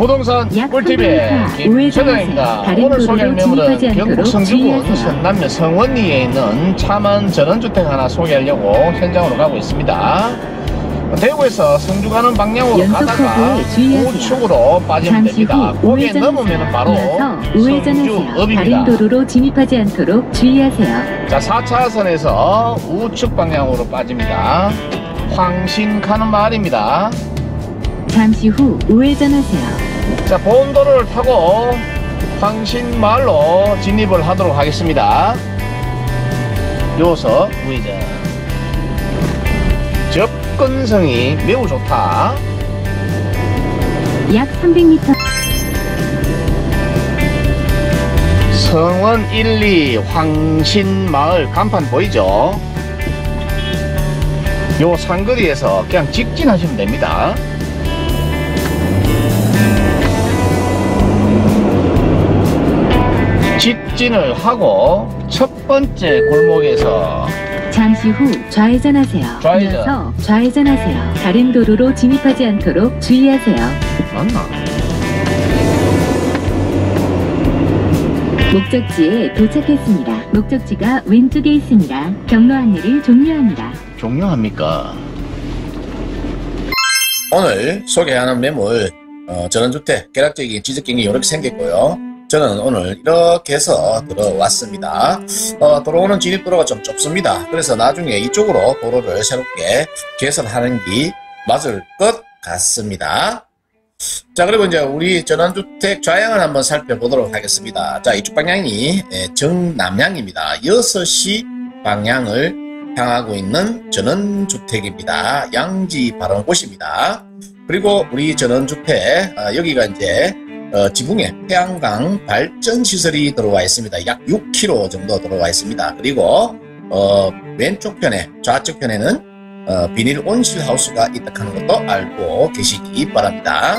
부동산 약 꿀팁의 300m 김철영입니다. 다른 오늘 소개할 매물은 경북 성주군. 선남면 성원리에 있는 차만 전원주택 하나 소개하려고 현장으로 가고 있습니다. 대구에서 성주 가는 방향으로 가다가. 우측으로 빠지면 됩니다. 거기에. 넘으면 바로 성주읍입니다. 도로로 진입하지 않도록 주의하세요. 자, 4차선에서 우측 방향으로 빠집니다. 황신 가는 마을입니다. 잠시 후 우회전하세요. 자, 본도를 타고 황신 마을로 진입을 하도록 하겠습니다. 요서 우회전. 접근성이 매우 좋다. 약 300m 성원 1, 2 황신 마을 간판 보이죠? 요 상거리에서 그냥 직진하시면 됩니다. 직진을 하고 첫 번째 골목에서 잠시 후 좌회전하세요. 좌회전. 이어서 좌회전하세요. 다른 도로로 진입하지 않도록 주의하세요. 맞나? 목적지에 도착했습니다. 목적지가 왼쪽에 있습니다. 경로 안내를 종료합니다. 종료합니까? 오늘 소개하는 매물 어, 전원주택 계략적인 지적경이 이렇게 생겼고요. 저는 오늘 이렇게 해서 들어왔습니다. 어, 들어오는 진입도로가 좀 좁습니다. 그래서 나중에 이쪽으로 도로를 새롭게 개설하는 게 맞을 것 같습니다. 자 그리고 이제 우리 전원주택 좌향을 한번 살펴보도록 하겠습니다. 자 이쪽 방향이 예, 정남향입니다. 6시 방향을 향하고 있는 전원주택입니다. 양지 바로 곳입니다. 그리고 우리 전원주택 아, 여기가 이제 어, 지붕에 태양광 발전 시설이 들어와 있습니다. 약 6km 정도 들어와 있습니다. 그리고 어, 왼쪽 편에 좌측 편에는 어, 비닐 온실 하우스가 있다 하는 것도 알고 계시기 바랍니다.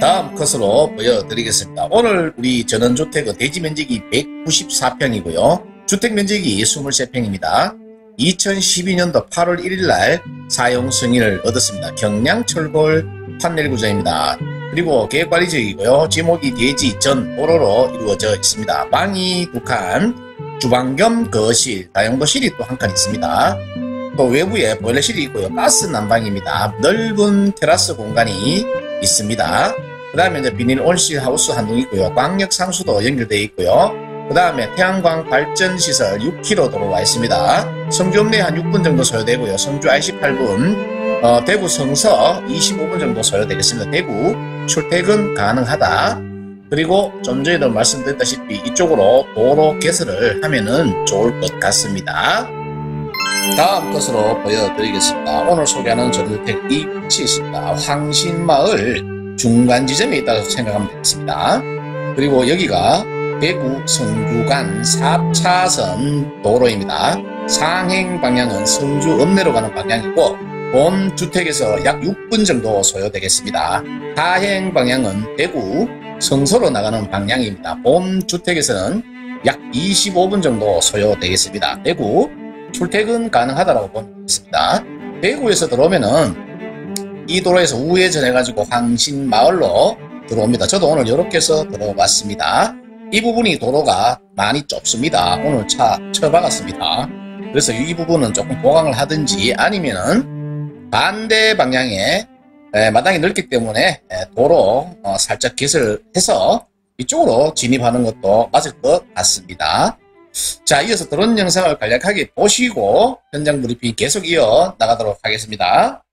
다음 컷으로 보여드리겠습니다. 오늘 우리 전원주택의 대지 면적이 194평이고요. 주택 면적이 23평입니다. 2012년도 8월 1일 날 사용 승인을 얻었습니다. 경량 철골 판넬 구조입니다. 그리고 계획관리지역이고요. 지목이 대지 전 도로로 이루어져 있습니다. 방이 두 칸, 주방 겸 거실, 다용도실이 또 한 칸 있습니다. 또 외부에 보일러실이 있고요. 가스 난방입니다. 넓은 테라스 공간이 있습니다. 그 다음에 이제 비닐 온실 하우스 한동 있고요. 광역 상수도 연결되어 있고요. 그 다음에 태양광 발전 시설 6km 들어와 있습니다. 성주 읍내 한 6분 정도 소요되고요. 성주 IC 8분, 어, 대구 성서 25분 정도 소요되겠습니다. 대구 출퇴근 가능하다. 그리고 좀 전에도 말씀드렸다시피 이쪽으로 도로 개설을 하면은 좋을 것 같습니다. 다음 것으로 보여드리겠습니다. 오늘 소개하는 전주택 이 위치에 있습니다. 황신마을 중간 지점에 있다고 생각하면 되겠습니다. 그리고 여기가 대구 성주 간 4차선 도로입니다. 상행 방향은 성주 읍내로 가는 방향이고 본 주택에서 약 6분 정도 소요되겠습니다. 하행 방향은 대구 성서로 나가는 방향입니다. 본 주택에서는 약 25분 정도 소요되겠습니다. 대구 출퇴근 가능하다고 보겠습니다. 대구에서 들어오면은 이 도로에서 우회전해 가지고 황신 마을로 들어옵니다. 저도 오늘 이렇게 해서 들어왔습니다. 이 부분이 도로가 많이 좁습니다. 오늘 차 쳐박았습니다. 그래서 이 부분은 조금 보강을 하든지 아니면은 반대 방향에 에, 마당이 넓기 때문에 에, 도로 어, 살짝 개설해서 이쪽으로 진입하는 것도 맞을 것 같습니다. 자, 이어서 드론 영상을 간략하게 보시고 현장 브리핑 계속 이어 나가도록 하겠습니다.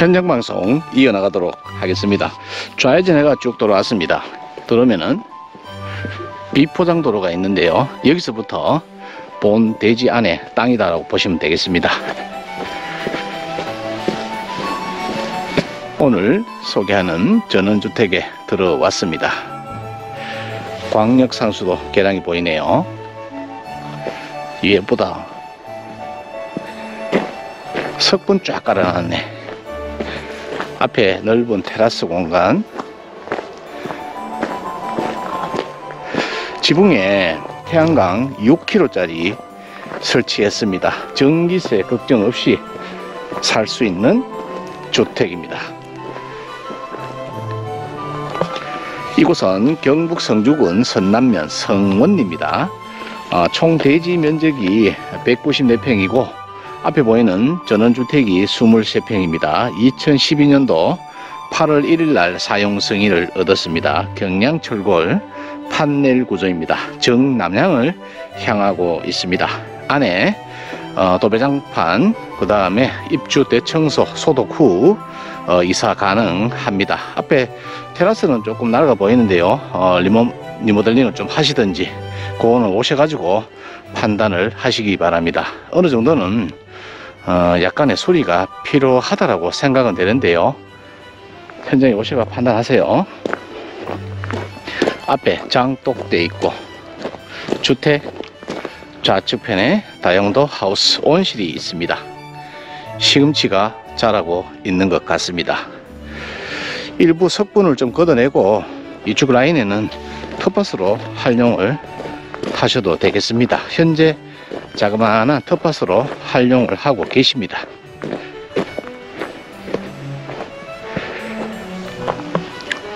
현장 방송 이어나가도록 하겠습니다. 좌회전 해가 쭉 돌아왔습니다. 들어오면은 비포장 도로가 있는데요. 여기서부터 본 대지 안에 땅이다라고 보시면 되겠습니다. 오늘 소개하는 전원주택에 들어왔습니다. 광역상수도 계량이 보이네요. 예쁘다. 석분 쫙 깔아놨네. 앞에 넓은 테라스 공간 지붕에 태양광 6kg짜리 설치했습니다. 전기세 걱정 없이 살 수 있는 주택입니다. 이곳은 경북 성주군 선남면 성원리입니다. 어, 총 대지 면적이 194평이고 앞에 보이는 전원주택이 23평입니다. 2012년도 8월 1일 날 사용 승인을 얻었습니다. 경량철골 판넬 구조입니다. 정남향을 향하고 있습니다. 안에 어, 도배장판, 그 다음에 입주 대청소 소독 후 어, 이사 가능합니다. 앞에 테라스는 조금 낡아 보이는데요. 어, 리모, 리모델링을 좀 하시든지 그거는 오셔가지고 판단을 하시기 바랍니다. 어느 정도는 어, 약간의 수리가 필요하다라고 생각은 되는데요. 현장에 오셔가 판단하세요. 앞에 장독대 있고 주택 좌측편에 다용도 하우스 온실이 있습니다. 시금치가 자라고 있는 것 같습니다. 일부 석분을 좀 걷어내고 이쪽 라인에는 텃밭으로 활용을 하셔도 되겠습니다. 현재 자그마한 텃밭으로 활용을 하고 계십니다.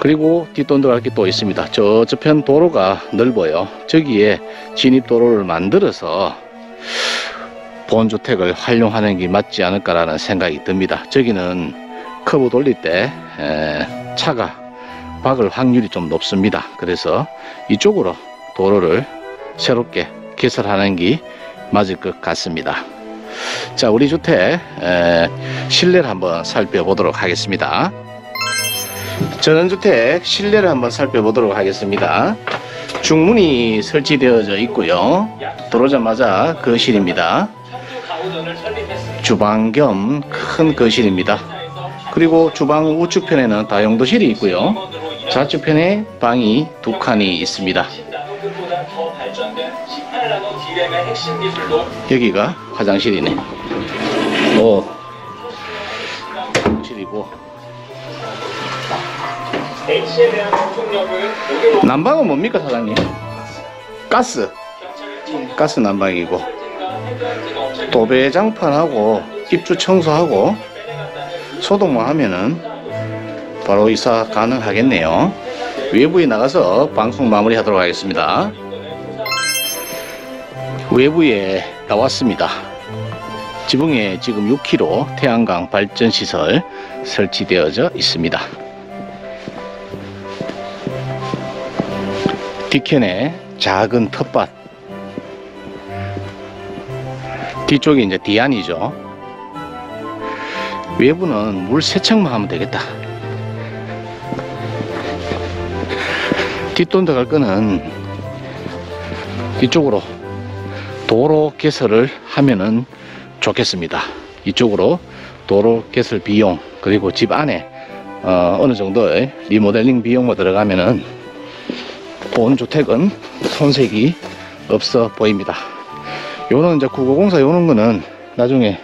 그리고 뒷돈도갈 게또 있습니다. 저 저편 도로가 넓어요. 저기에 진입도로를 만들어서 본주택을 활용하는 게 맞지 않을까라는 생각이 듭니다. 저기는 커브 돌릴 때 에, 차가 박을 확률이 좀 높습니다. 그래서 이쪽으로 도로를 새롭게 개설하는 게 맞을 것 같습니다. 자, 우리 주택 에, 실내를 한번 살펴보도록 하겠습니다. 전원주택 실내를 한번 살펴보도록 하겠습니다. 중문이 설치되어져 있고요. 들어오자마자 거실입니다. 주방 겸 큰 거실입니다. 그리고 주방 우측편에는 다용도실이 있고요. 좌측편에 방이 두 칸이 있습니다. 여기가 화장실이네. 오. 화장실이고. 난방은 뭡니까 사장님? 가스. 가스 난방이고. 도배 장판하고 입주 청소하고 소독만 하면은 바로 이사 가능하겠네요. 외부에 나가서 방송 마무리 하도록 하겠습니다. 외부에 나왔습니다. 지붕에 지금 6km 태양광 발전 시설 설치되어져 있습니다. 뒤편에 작은 텃밭 뒤쪽이 이제 뒤안이죠. 외부는 물 세척만 하면 되겠다. 뒷돈 들어갈 거는 이쪽으로 도로 개설을 하면은 좋겠습니다. 이쪽으로 도로 개설 비용 그리고 집 안에 어, 어느 정도의 리모델링 비용만 들어가면은 본 주택은 손색이 없어 보입니다. 요는 이제 국어공사 요는 거는 나중에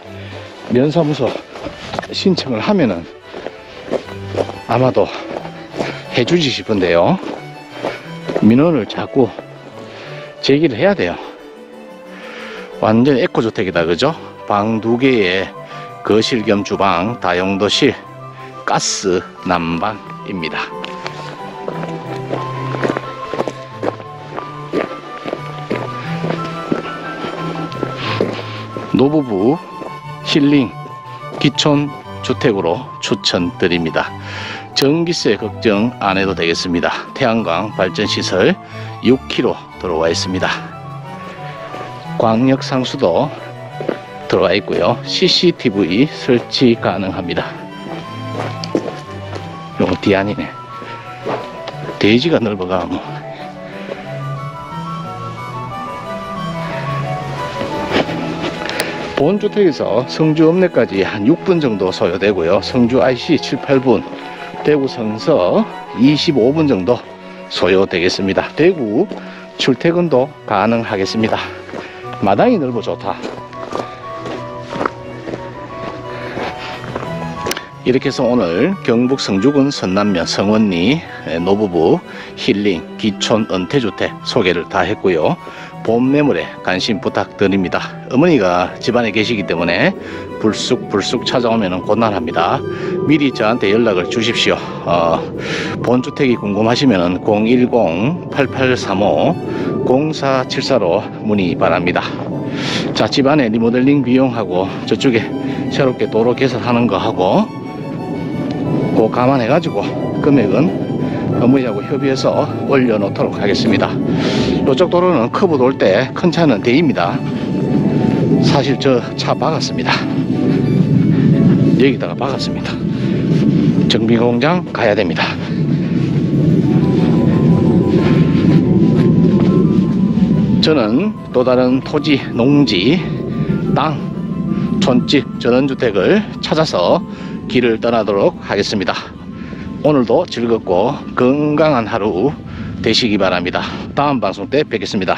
면사무소 신청을 하면은 아마도 해주지 싶은데요. 민원을 자꾸 제기를 해야 돼요. 완전 에코주택이다, 그죠? 방 두 개에 거실 겸 주방, 다용도실, 가스, 난방입니다. 노부부 힐링 기촌 주택으로 추천드립니다. 전기세 걱정 안 해도 되겠습니다. 태양광 발전 시설 6km 들어와 있습니다. 광역 상수도 들어와 있고요. CCTV 설치 가능합니다. 요거 디안이네. 대지가 넓어가 뭐. 본주택에서 성주 읍내까지 한 6분 정도 소요되고요. 성주 IC 7, 8분, 대구 성서 25분 정도 소요되겠습니다. 대구 출퇴근도 가능하겠습니다. 마당이 넓어 좋다. 이렇게 해서 오늘 경북 성주군 선남면 성원리 노부부 힐링 기촌 은퇴주택 소개를 다 했고요. 본 매물에 관심 부탁드립니다. 어머니가 집안에 계시기 때문에 불쑥불쑥 찾아오면 곤란합니다. 미리 저한테 연락을 주십시오. 어, 본주택이 궁금하시면 010-8835-0474로 문의 바랍니다. 자, 집안에 리모델링 비용하고 저쪽에 새롭게 도로 개설하는 거 하고 그 감안해 가지고 금액은 어머니하고 협의해서 올려놓도록 하겠습니다. 이쪽 도로는 커브 돌 때 큰 차는 대입니다. 사실 저 차 박았습니다. 여기다가 박았습니다. 정비공장 가야 됩니다. 저는 또 다른 토지, 농지, 땅, 촌집, 전원주택을 찾아서 길을 떠나도록 하겠습니다. 오늘도 즐겁고 건강한 하루 되시기 바랍니다. 다음 방송 때 뵙겠습니다.